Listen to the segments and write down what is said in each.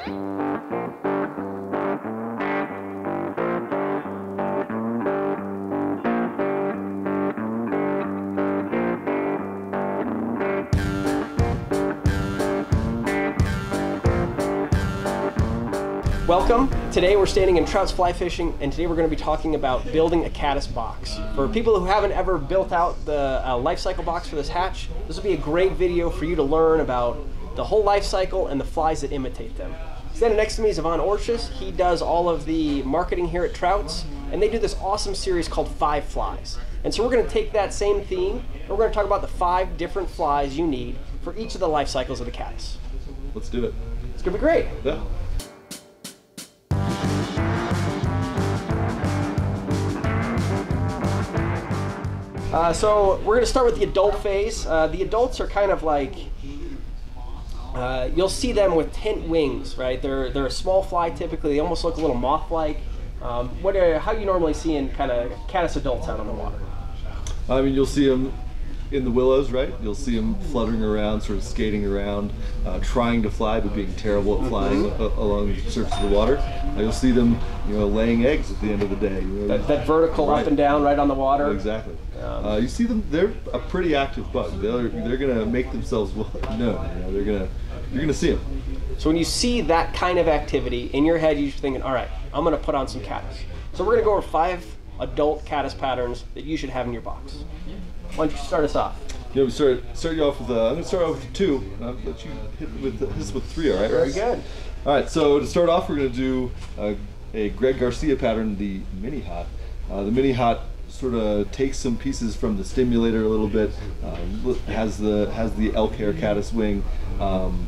Welcome. Today we're standing in Trout's Fly Fishing, and today we're going to be talking about building a caddis box. For people who haven't ever built out the uh, life cycle box for this hatch, this will be a great video for you to learn about the whole life cycle and the flies that imitate them. Standing next to me is Ivan Orsic. He does all of the marketing here at Trout's, and they do this awesome series called Five Flies. And so we're going to take that same theme, and we're going to talk about the five different flies you need for each of the life cycles of the caddis. Let's do it. It's going to be great. Yeah. Uh, so we're going to start with the adult phase. Uh, the adults are kind of like uh, you'll see them with tint wings, right? They're they're a small fly typically. They almost look a little moth-like. Um, what are, how do you normally see in kind of caddis adults out on the water? I mean, you'll see them in the willows, right? You'll see them fluttering around, sort of skating around, uh, trying to fly, but being terrible at flying Mm-hmm. along the surface of the water. Uh, you'll see them, you know, laying eggs at the end of the day. You know, That, that vertical Right. up and down right on the water. Exactly. Um, uh, you see them; they're a pretty active bug. They're they're gonna make themselves well known. You know, they're gonna you're gonna see them. So when you see that kind of activity in your head, you're thinking, all right, I'm going to put on some caddis. So we're going to go over five adult caddis patterns that you should have in your box. Why don't you start us off? Yeah, we start start you off with. Uh, I'm gonna start off with two. and I'll let you hit with this with three. All right. Very good. All right. so to start off, we're going to do uh, a Greg Garcia pattern, the Mini Hot. Uh, the Mini Hot sort of takes some pieces from the stimulator a little bit. Um, has the has the elk hair caddis wing. Um,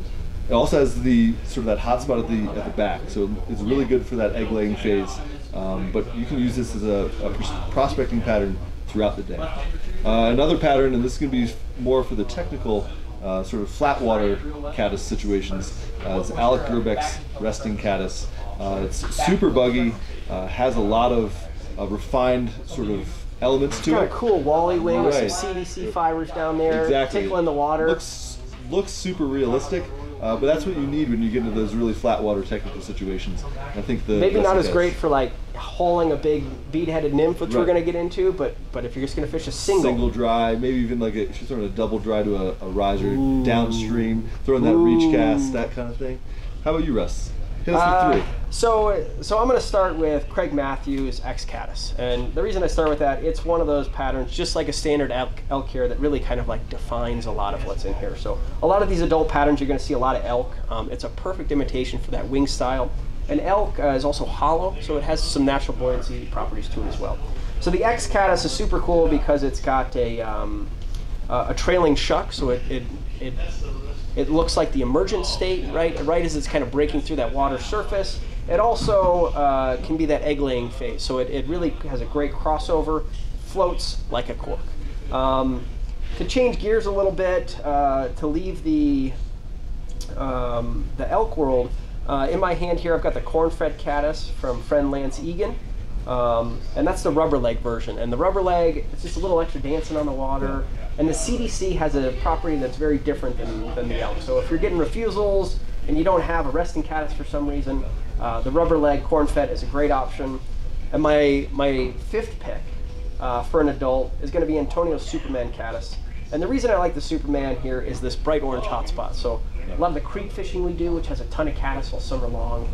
it also has the sort of that hot spot at the at the back, so it's really good for that egg laying phase. Um, but you can use this as a, a prospecting pattern throughout the day. Uh, another pattern, and this is going to be more for the technical uh, sort of flat water caddis situations. Uh, it's Alec Gerbeck's resting caddis. Uh, it's super buggy, uh, has a lot of uh, refined sort of elements to Got a it. cool wally wing with some CDC fibers down there, Exactly. tickling the water. Looks looks super realistic, uh, but that's what you need when you get into those really flat water technical situations. I think the Maybe not as great for like hauling a big bead-headed nymph, which we're going to get into, but but if you're just going to fish a single, single dry, maybe even like a, she's throwing a double dry to a, a riser downstream, throwing that reach cast, that kind of thing. How about you, Russ? Hit us Uh, with three. so, so I'm going to start with Craig Matthews X Caddis, and the reason I start with that, it's one of those patterns, just like a standard elk, elk here, that really kind of like defines a lot of what's in here. So, a lot of these adult patterns, you're going to see a lot of elk. Um, it's a perfect imitation for that wing style. And elk uh, is also hollow, so it has some natural buoyancy properties to it as well. So the X Caddis is super cool because it's got a um, uh, a trailing shuck, so it, it it it looks like the emergent state, right? Right as it's kind of breaking through that water surface. It also uh, can be that egg laying phase, so it, it really has a great crossover, floats like a cork. Um, to change gears a little bit, uh, to leave the um, the elk world, uh, in my hand here I've got the corn-fed caddis from friend Lance Egan. Um, and that's the rubber leg version. And the rubber leg, it's just a little extra dancing on the water. And the CDC has a property that's very different than, than the elk. So if you're getting refusals and you don't have a resting caddis for some reason, uh, the rubber leg corn fed is a great option. And my, my fifth pick uh, for an adult is going to be Antonio's Superman caddis. And the reason I like the Superman here is this bright orange hotspot. So a lot of the creek fishing we do, which has a ton of caddis all summer long,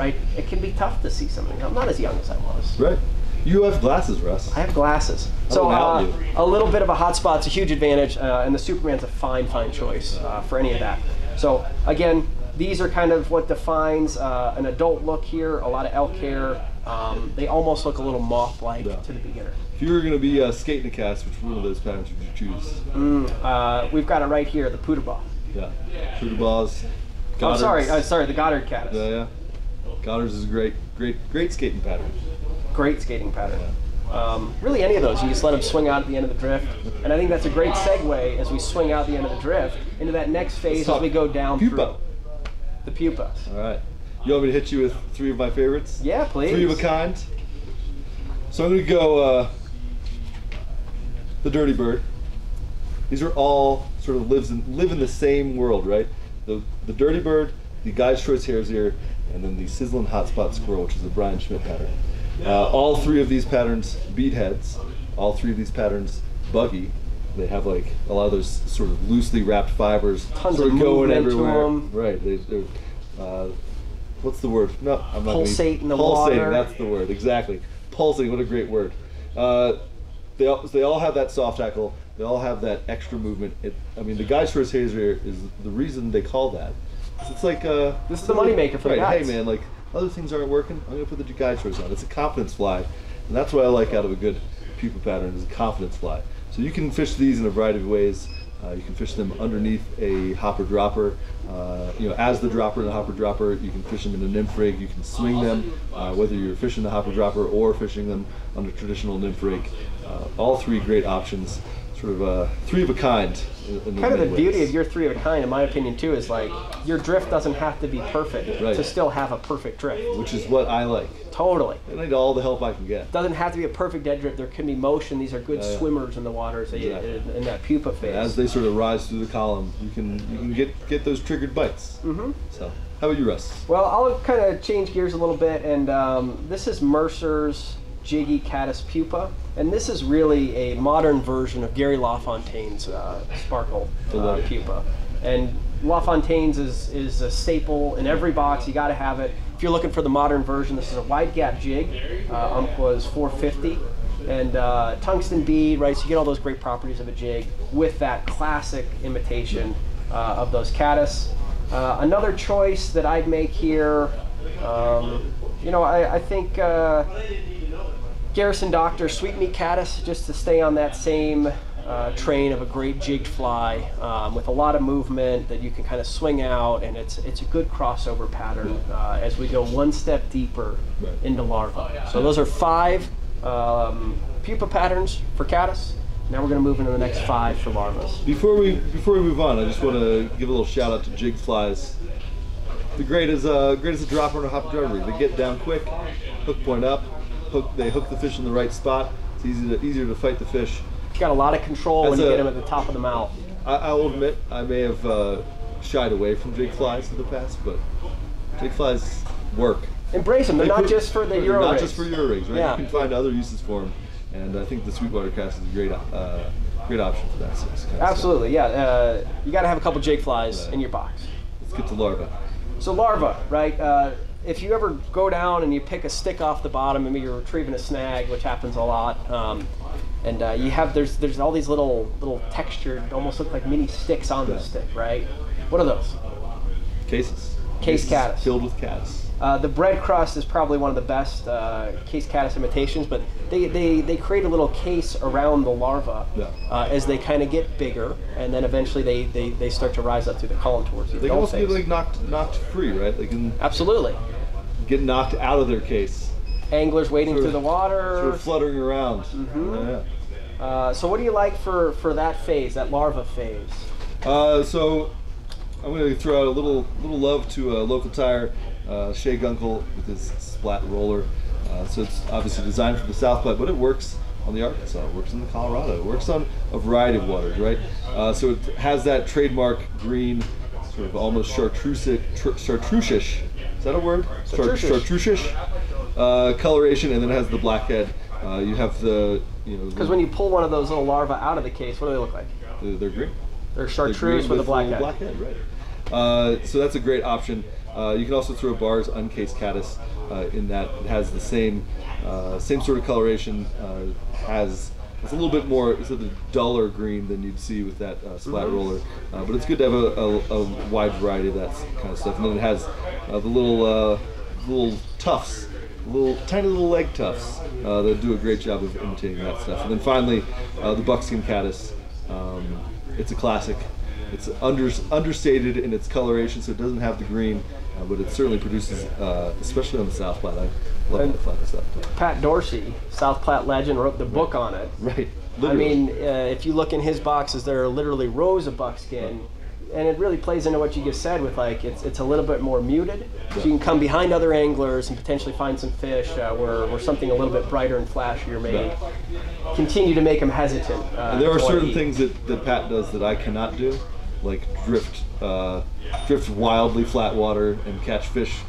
right? It can be tough to see something. I'm not as young as I was. Right. You have glasses, Russ. I have glasses. So uh, a little bit of a hotspot's a huge advantage, uh, and the Superman's a fine, fine choice uh, for any of that. So again, these are kind of what defines uh, an adult look here. A lot of elk hair. Um, they almost look a little moth-like Yeah. to the beginner. If you were going to be uh, skating a cast, which one of those patterns would you choose? Uh, we've got it right here, the Poudre Yeah. Shooter balls. Oh, sorry, uh, sorry, the Goddard caddis. Yeah, yeah. Goddard's is a great, great, great skating pattern. Great skating pattern. Um, really, any of those, you just let them swing out at the end of the drift, and I think that's a great segue as we swing out the end of the drift into that next phase as we go down pupa. through the pupa. All right. You want me to hit you with three of my favorites? Yeah, please. Three of a kind. So I'm going to go uh, the Dirty Bird. These are all sort of lives in, live in the same world, right? The the Dirty Bird the Guide's Choice Hare's Ear, and then the Sizzling Hotspot Squirrel, which is the Brian Schmidt pattern. Uh, all three of these patterns bead heads. All three of these patterns buggy. They have like a lot of those sort of loosely wrapped fibers, Tons sort of of going everywhere. to everywhere. 'em. Right. They, they're, uh, what's the word? No, I'm not. Pulsate in the pulsating, water. That's the word. Exactly. Pulsating. What a great word. Uh, they all, they all have that soft tackle. They all have that extra movement. It, I mean, the guy's first hazer is the reason they call that. It's like uh, This is the moneymaker for the guys. Hey man, like other things aren't working. I'm gonna put the guide choice on. It's a confidence fly, and that's what I like out of a good pupa pattern is a confidence fly. So you can fish these in a variety of ways. Uh, you can fish them underneath a hopper dropper. Uh, you know, as the dropper in the hopper dropper, you can fish them in a nymph rig. You can swing them, uh, whether you're fishing the hopper dropper or fishing them on under traditional nymph rig. Uh, all three great options. Sort of uh, three of a kind. In, in kind of the many beauty of your three of a kind, in my opinion, too, is like your drift doesn't have to be perfect Right. to still have a perfect drift. which is what I like. Totally. I need all the help I can get. Doesn't have to be a perfect dead drift. There can be motion. These are good yeah. swimmers in the waters Exactly. in, in that pupa phase. As they sort of rise through the column, you can you can get get those triggered bites. Mm-hmm. So, how about you, Russ? Well, I'll kind of change gears a little bit, and um, this is Mercer's Jiggy Caddis Pupa, and this is really a modern version of Gary LaFontaine's uh, Sparkle uh. Pupa. And LaFontaine's is, is a staple in every box, you gotta have it. If you're looking for the modern version, this is a wide gap jig. Uh, Umpqua's 450. And uh, tungsten bead, right? So you get all those great properties of a jig with that classic imitation uh, of those caddis. Uh, another choice that I'd make here, um, you know, I, I think uh, Garrison Doctor Sweet Meat Caddis, just to stay on that same uh, train of a great jigged fly um, with a lot of movement that you can kind of swing out, and it's it's a good crossover pattern uh, as we go one step deeper into larva. So those are five um, pupa patterns for caddis. Now we're going to move into the next five for larvas. Before we before we move on, I just want to give a little shout out to jig flies. The great is uh, great as a dropper and a hop dropper. They get down quick, hook point up, hook they hook the fish in the right spot. It's easy to, easier to fight the fish. You Got a lot of control when you a- get them at the top of the mouth. I, I will admit I may have uh, shied away from jig flies in the past, but jig flies work. Embrace them. They're They not put- just for the Euro Not rigs. just for Euro rigs, right? Yeah. You can find other uses for them, and I think the Sweetwater cast is a great, uh, great option for that. sort of stuff. Absolutely, yeah. Uh, you got to have a couple jig flies in your box. Let's get to larva. So larva, right? If you ever go down and you pick a stick off the bottom, maybe you're retrieving a snag, which happens a lot, um, and uh, you have there's there's all these little little textured, almost look like mini sticks on the stick, right? What are those? Cases. Case caddis. Filled with caddis. Uh, the bread crust is probably one of the best uh, case caddis imitations, but they, they, they create a little case around the larva Yeah. uh, as they kind of get bigger, and then eventually they, they, they start to rise up through the column towards the They also get phase. like knocked knocked free, right? They can Absolutely. get knocked out of their case, Anglers wading Sort through the water. sort of fluttering around. Mm-hmm. Yeah. Uh, so what do you like for, for that phase, that larva phase? Uh, so I'm going to throw out a little little love to a local tire, uh, Shea Gunkel with his splat roller. Uh, so it's obviously designed for the South Platte, but it works on the Arkansas, it works in the Colorado, it works on a variety of waters, right? Uh, so it has that trademark green, sort of almost chartreuse, tr- chartreuse-ish. Is that a word? Char- Chartreuse-ish. Chartreuse-ish uh, coloration, and then it has the black head. Uh, you have the, you know, Because when you pull one of those little larvae out of the case, what do they look like? they're, they're green. They're The chartreuse green with a black little head. black head, right. Uh, so that's a great option. Uh, you can also throw a Barr's uncased caddis uh, in that it has the same uh, same sort of coloration. Uh, has it's a little bit more it's a duller green than you'd see with that uh, splat Mm-hmm. roller, uh, but it's good to have a, a, a wide variety of that kind of stuff. And then it has uh, the little uh, little tufts, little tiny little leg tufts uh, that do a great job of imitating that stuff. And then finally, uh, the buckskin caddis. Um, it's a classic. It's under, understated in its coloration, so it doesn't have the green, uh, but it certainly produces, uh, especially on the South Platte. I love And- that Platte stuff. Pat Dorsey, South Platte legend, wrote the book on it. Right. Literally. I mean, uh, if you look in his boxes, there are literally rows of buckskin, and it really plays into what you just said with like it's it's a little bit more muted, so you can come behind other anglers and potentially find some fish uh, where, where something a little bit brighter and flashier may continue to make them hesitant. Uh, And there are certain eat. things that, that Pat does that I cannot do. Like drift uh, drift wildly flat water and catch fish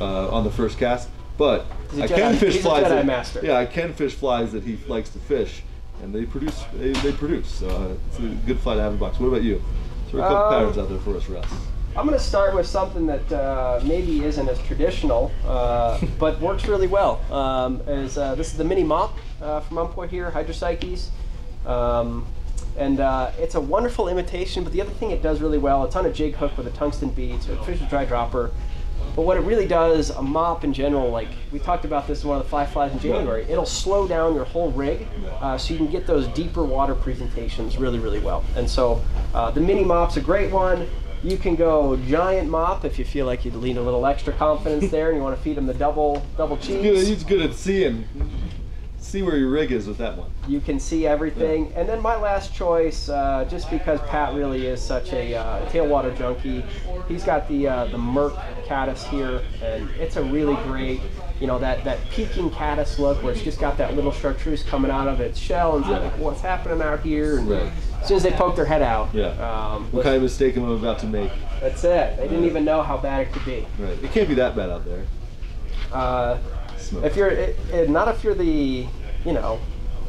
uh, on the first cast. But I Jedi- can fish flies. That, master. Yeah, I can fish flies that he likes to fish, and they produce. They, they produce. So uh, it's a good fly to have in the box. What about you? So a couple Um, patterns out there for us, Russ. I'm going to start with something that uh, maybe isn't as traditional, uh, but works really well. Um, is uh, this is the mini mop uh, from Umpqua here, Hydropsyches. Um, and uh, it's a wonderful imitation, but the other thing it does really well, it's on a jig hook with a tungsten bead, so it fishes dry dropper. But what it really does, a mop in general, like we talked about this in one of the fly flies in January, it'll slow down your whole rig uh, so you can get those deeper water presentations really, really well. And so uh, the mini mop's a great one. You can go giant mop if you feel like you need a little extra confidence there and you want to feed them the double double Good, cheese. he's good at seeing. See where your rig is with that one. You can see everything. And then my last choice, uh, just because Pat really is such a uh, tailwater junkie, he's got the uh, the Merc caddis here, and it's a really great, you know, that that peaking caddis look where it's just got that little chartreuse coming out of its shell, and like, what's happening out here? And Right. as soon as they poke their head out, Yeah. um, What kind of mistake am I about to make? that's it. They didn't even know how bad it could be. Right. It can't be that bad out there. Uh, Smoke. if you're, it, it, not if you're the, you know,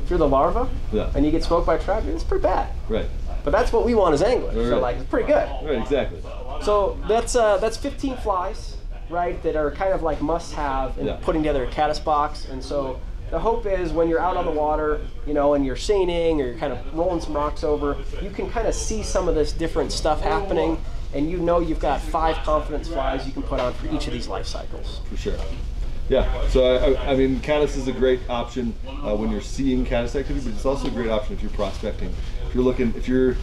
if you're the larva, Yeah. and you get smoked by a trout, it's pretty bad. Right. But that's what we want as anglers. So Right. like it's pretty good. Right. Exactly. So that's uh, that's 15 flies, right? That are kind of like must-have in Yeah. putting together a caddis box. And so the hope is when you're out on the water, you know, and you're seining or you're kind of rolling some rocks over, you can kind of see some of this different stuff happening, and you know you've got five confidence flies you can put on for each of these life cycles. For sure. Yeah. So I, I, mean, caddis is a great option uh, when you're seeing caddis activity, but it's also a great option if you're prospecting. If you're looking, if you're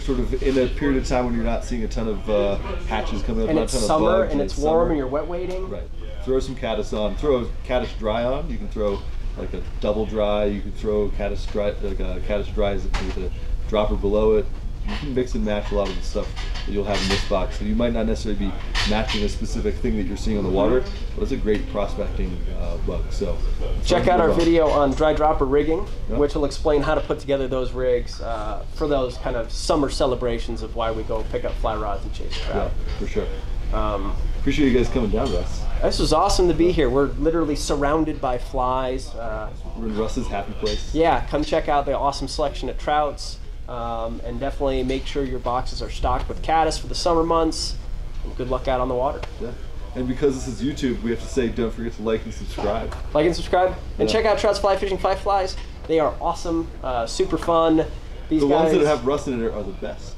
sort of in a period of time when you're not seeing a ton of uh, hatches coming up, And not it's a ton summer of bugs, and it's summer. warm and you're wet waiting. Right. Throw some caddis on. Throw a caddis dry on. You can throw like a double dry. You can throw caddis dry, like a caddis dry with a dropper below it. You can mix and match a lot of the stuff that you'll have in this box. So you might not necessarily be matching a specific thing that you're seeing on the water, but it's a great prospecting uh, bug. So Check out our Fun. video on dry dropper rigging, Yeah. which will explain how to put together those rigs uh, for those kind of summer celebrations of why we go pick up fly rods and chase trout. Yeah, for sure. Um, Appreciate you guys coming down, Russ. this was awesome to be here. We're literally surrounded by flies. Uh, We're in Russ's happy place. yeah, come check out the awesome selection of trouts, um, and definitely make sure your boxes are stocked with caddis for the summer months. And good luck out on the water. Yeah. And because this is YouTube, we have to say don't forget to like and subscribe. Like and subscribe, and Yeah. check out Trouts Fly Fishing Fly Flies. They are awesome, uh, super fun. These The guys, ones that have rust in it are the best.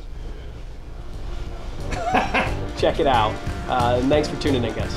check it out. Uh, and thanks for tuning in, guys.